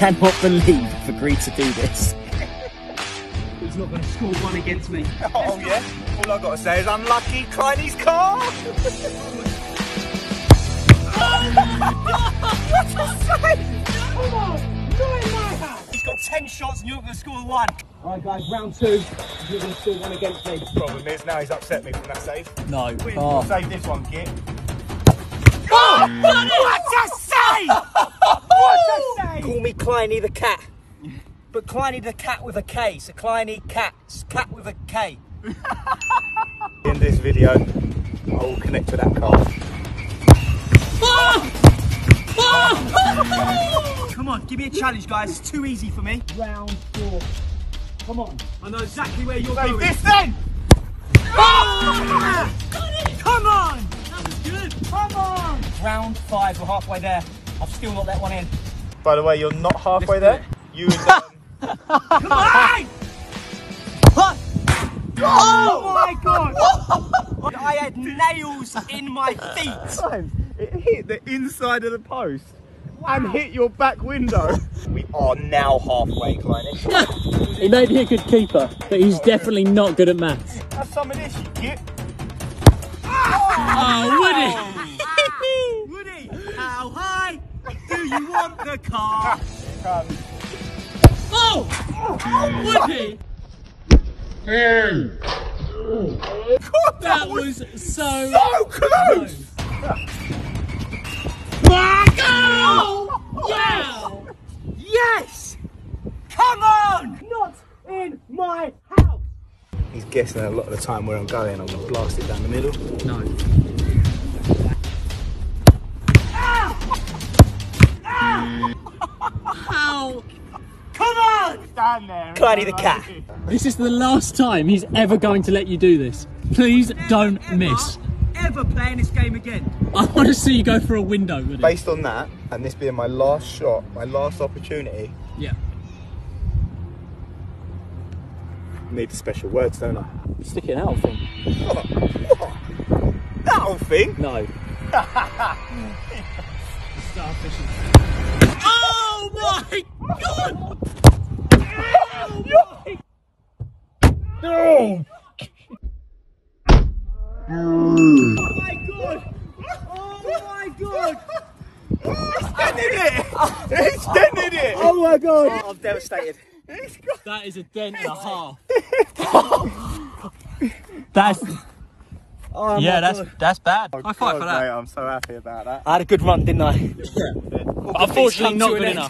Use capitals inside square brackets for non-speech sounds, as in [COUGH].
cannot believe I've agreed to do this. He's not going to score one against me. [LAUGHS] Oh yeah? All I've got to say is unlucky Kleiny's car! [LAUGHS] Come on! He's got 10 shots and you're going to score one. All right, guys, round two. You're going to score one against me. Problem is now he's upset me from that save. No. We'll Oh. save this one, Kit. What a save! what a save! Call me Kleiny the cat. [LAUGHS] But Kleiny the cat with a K, so Kleiny cat, cat with a K. In this video, I will connect to that car. [LAUGHS] Come on, give me a challenge, guys. It's too easy for me. Round four. Come on. I know exactly where you're going. this then! Ah! [LAUGHS] Come on! That was good. Come on! Round five, we're halfway there. I've still not let one in. By the way, you're not halfway Let's there. You and um, Come on! Oh my god! [LAUGHS] I had nails in my feet. it hit the inside of the post and hit your back window. we are now halfway, Kleiny. [LAUGHS] He may be a good keeper, but he's definitely not good at maths. Have some of this, you Kit. Oh, Woody, how high do you want the car? Come. [LAUGHS] Oh! oh Woody! God, That was so. so close! Oh! Yeah! Yes! Come on! Not in my house! He's guessing a lot of the time where I'm going. I'm going to blast it down the middle. No. Stand there. Kleiny the cat. This is the last time he's ever going to let you do this. Please don't Ever, miss. Ever playing this game again? I want to see you go for a window with. Based on that, and this being my last shot, my last opportunity, Yeah. Need the special words, don't I? Stick it out, thing. [LAUGHS] That old thing? No. [LAUGHS] Oh my god! No! Oh my god! Oh my god! Extended it! Extended it! Oh my god! I'm devastated. That is a dent and a half. that's Oh yeah, that's that's bad. Oh, I fight God, for that. mate, I'm so happy about that. I had a good run, didn't I? Yeah. Unfortunately, not good enough.